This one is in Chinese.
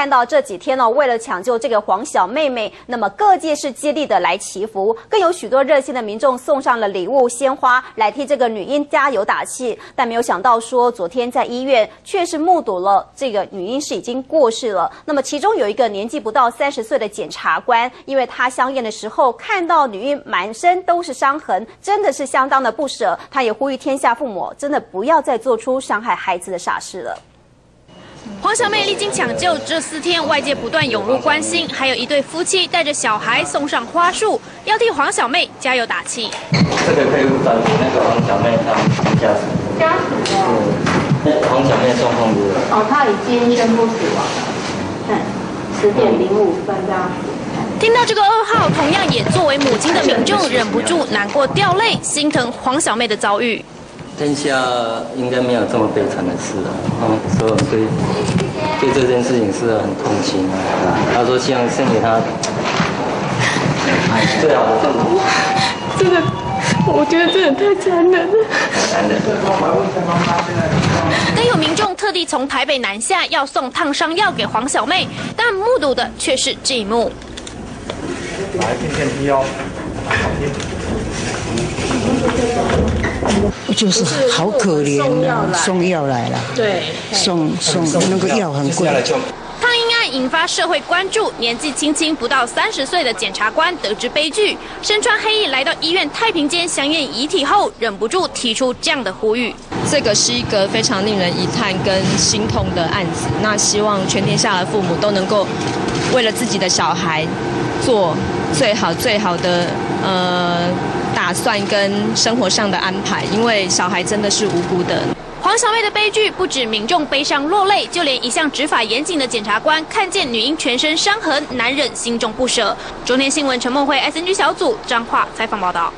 看到这几天呢，为了抢救这个黄小妹妹，那么各界是接力的来祈福，更有许多热心的民众送上了礼物、鲜花来替这个女婴加油打气。但没有想到说，昨天在医院却是目睹了这个女婴是已经过世了。那么其中有一个年纪不到三十岁的检察官，因为他相验的时候看到女婴满身都是伤痕，真的是相当的不舍。他也呼吁天下父母，真的不要再做出伤害孩子的傻事了。黄小妹历经抢救，这四天外界不断涌入关心，还有一对夫妻带着小孩送上花束，要替黄小妹加油打气。这个可以转给那个黄小妹当家属。家属哦。对黄小妹状况如何？哦，她已经宣布死亡了。嗯，十点零五分这样。听到这个噩耗，同样也作为母亲的民众忍不住难过掉泪，心疼黄小妹的遭遇。天下应该没有这么悲惨的事了，嗯，所以对对这件事情是很痛心啊。他说希望送给他最好的祝福。真的，我觉得真的太残忍了。男的。更有民众特地从台北南下，要送烫伤药给黄小妹，但目睹的却是这一幕。来，进电梯哦。就是好可怜啊，送药来了，对，送送那个药很贵。烫婴案引发社会关注，年纪轻轻不到三十岁的检察官得知悲剧，身穿黑衣来到医院太平间相验遗体后，忍不住提出这样的呼吁：这个是一个非常令人遗憾跟心痛的案子，那希望全天下的父母都能够为了自己的小孩做最好最好的呃。打算跟生活上的安排，因为小孩真的是无辜的。黄小妹的悲剧不止民众悲伤落泪，就连一向执法严谨的检察官看见女婴全身伤痕，难忍心中不舍。中天新闻陈梦慧 SNG 小组彰化采访报道。